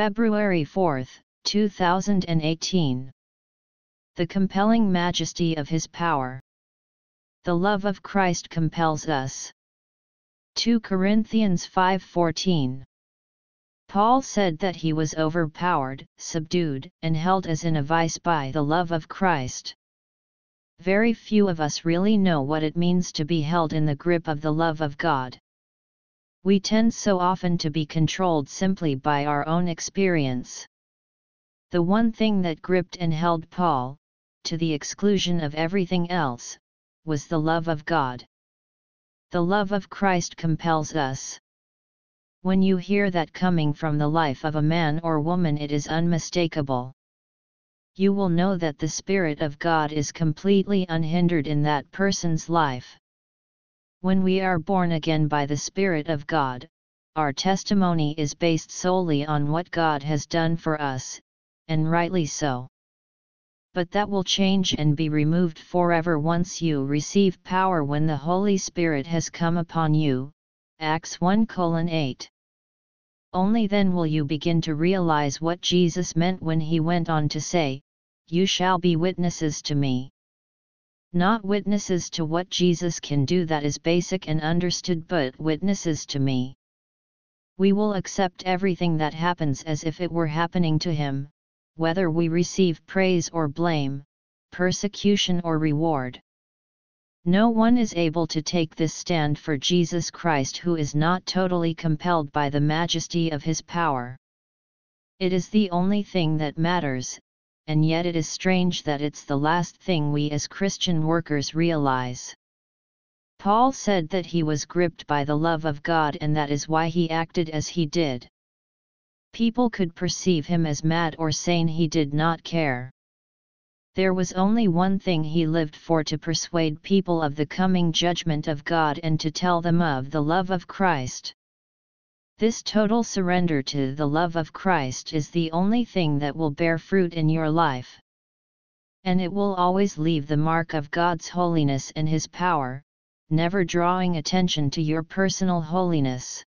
February 4, 2018. The compelling majesty of His power. The love of Christ compels us. 2 Corinthians 5:14. Paul said that he was overpowered, subdued, and held as in a vice by the love of Christ. Very few of us really know what it means to be held in the grip of the love of God. We tend so often to be controlled simply by our own experience. The one thing that gripped and held Paul, to the exclusion of everything else, was the love of God. The love of Christ compels us. When you hear that coming from the life of a man or woman it is unmistakable. You will know that the Spirit of God is completely unhindered in that person's life. When we are born again by the Spirit of God, our testimony is based solely on what God has done for us, and rightly so. But that will change and be removed forever once you receive power when the Holy Spirit has come upon you. Acts 1 8. Only then will you begin to realize what Jesus meant when he went on to say, You shall be witnesses to me not witnesses to what Jesus can do that is basic and understood but witnesses to me. We will accept everything that happens as if it were happening to Him, whether we receive praise or blame, persecution or reward. No one is able to take this stand for Jesus Christ who is not totally compelled by the majesty of His power. It is the only thing that matters, and yet it is strange that it's the last thing we as Christian workers realize. Paul said that he was gripped by the love of God and that is why he acted as he did. People could perceive him as mad or sane he did not care. There was only one thing he lived for to persuade people of the coming judgment of God and to tell them of the love of Christ. This total surrender to the love of Christ is the only thing that will bear fruit in your life. And it will always leave the mark of God's holiness and His power, never drawing attention to your personal holiness.